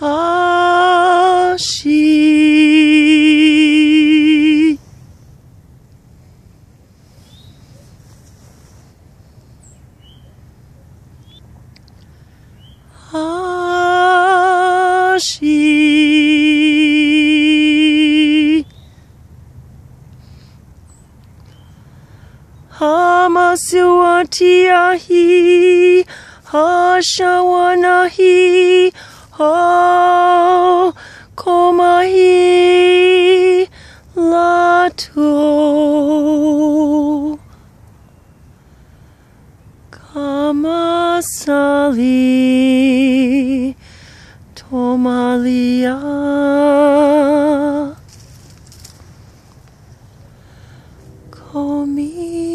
Ashi. Ashi. Hamasiwatiahi. Hashawanahi. Ho. Komahi. Lato. Kamasali. Tomalia. Komisho.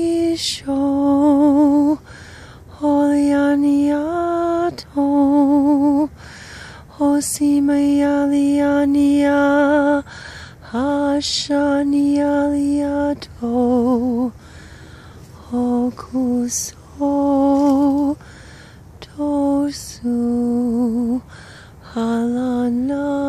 Hosimayaliania. Hashanialiato. Hokuso. Tosu. Halana.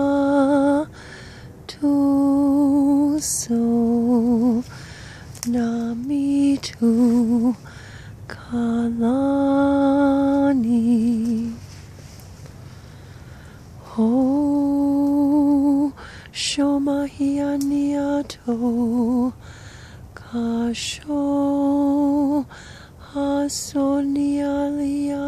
Ho. Shomahianiato. Kasho. Hasonialia.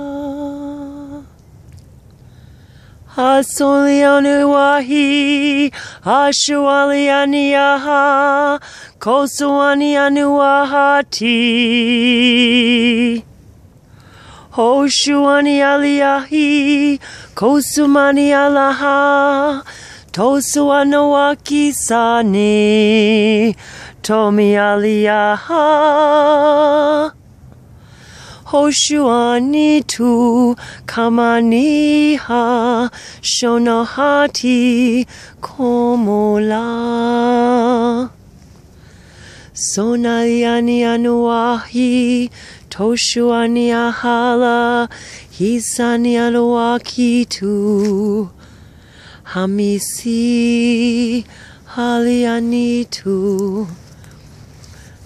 Hasolianuahi, Hashualianiaha, Kosuanianuahati. Hoshuanialiahi, Kosumanialaha, Tosuanoaki sani, Tomialiaha. Hoshuani tu kamaniha shonahati komola. Sonaliani anuahi toshuani ahala hisani anuaki tu. Hamisi haliani tu.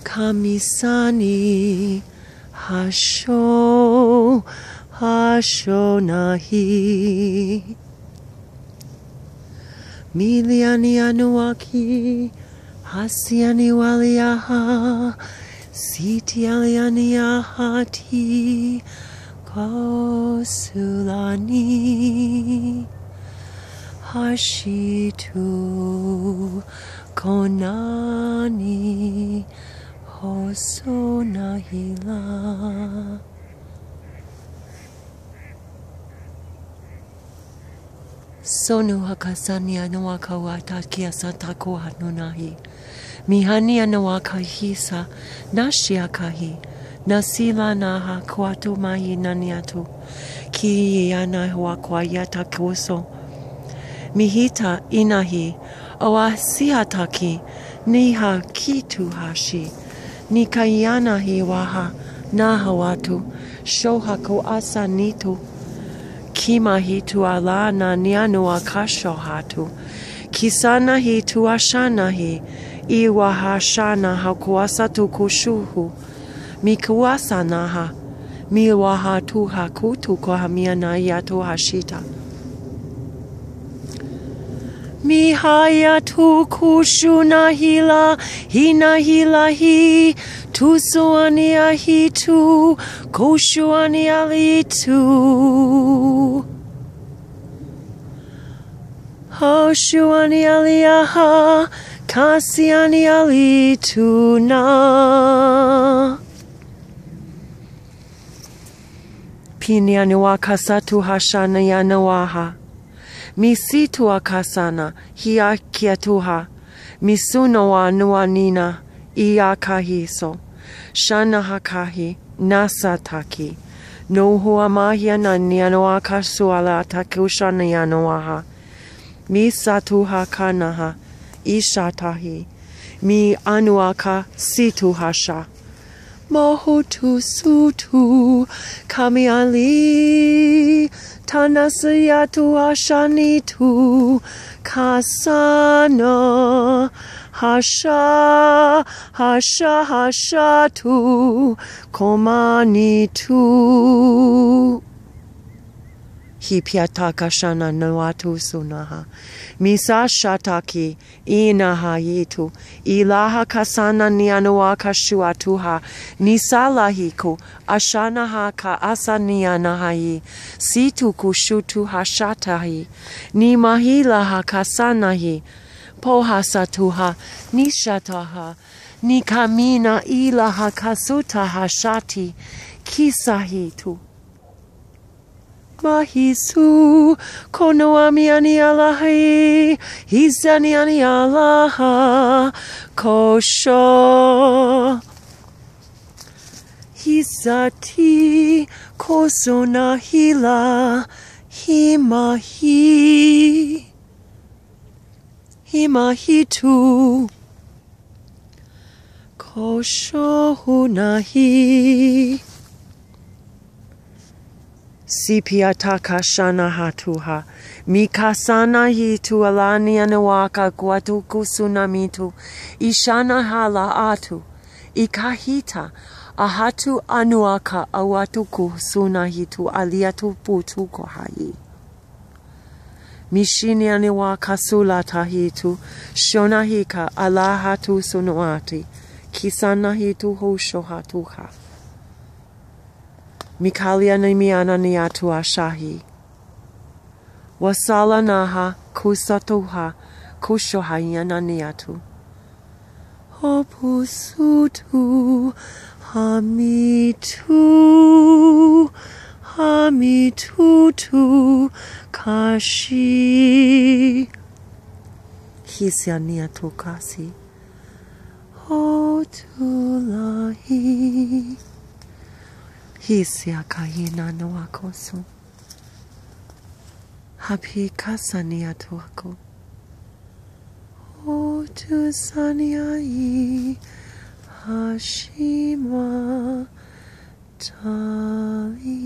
Kamisani. Hasho, Hasho nahi. Miliani anuaki, Hasiani waliaha, Siti aliani ahati, Kosulani. Hashitu, Konani. Hoso nahila. Sonu hakasani anawaka wata kia satako hanunahi. mihani anawakahisa nashiakahi na sila na hakuatu mahi nani atu ki yana wa kwa yata kuso mihita inahi oa siataki. Niha kitu hashi. Nikayana hi waha na hawatu. Shoha ko asa nitu. Kima hi tu ala na nianu akasho hatu kisana hi tuashana hi. Iwaha shana hakuasatu kushuhu mikuasa naha miwaha tuha kutu kohamiana yatu hashita Mihaya tu kushuna hila, hina hila hi, tusuani ahitu, koshuani alitu. Hoshuani aliaha, kasiani alitu na. Piniani wakasatu hashana yanawaha. Misitu akasana hiakiatuha misuno wa nuanina iakahiso shana hakahi nasataki no huamahia na nianoaka suala takushana yanoaha mi satuha kanaha ishatahi. Mi anuaka situhasha Mohutu sutu. Kami ali. Tanasaya tu hashani tu. Kasana hasha. Hasha hasha tu. Komani tu hi piataka shana noatu sunaha. Misa shataki inaha yitu. Ilaha kasana nianua kashuatuha. Nisala hiku ashanaha ka asa nianahayi. Situ kushutu hashatahi. Ni mahilaha kasanahi. Pohasatuha nishataha. Ni kamina ilaha kasuta hashati. Kisahitu. Mahisu konoami ani alahi hisani ani alaha kosho. Hisati kosona hila himahi. Himahitu kosho hunahi sipiatakashana hatuha. Mikasana hi tualani anawaka kuatuku sunamitu ishana hala atu. Ikahita ahatu anuaka awatuku sunahitu aliatu putu hayi mishini aniwaka sulatahitu shonahika alahatu sunuati. Kisanahitu hoshohatuha Mikalia ni miana ni atu ashahi. Wasala naha kusatuha kushohayana ni atu. Hopusutu hamitu hamitutu kashi. Hisya ni atu kasi. Hotulahi. Hisia kahina no wako so. Hapi kasani atu wako. O tu saniai hashima tali.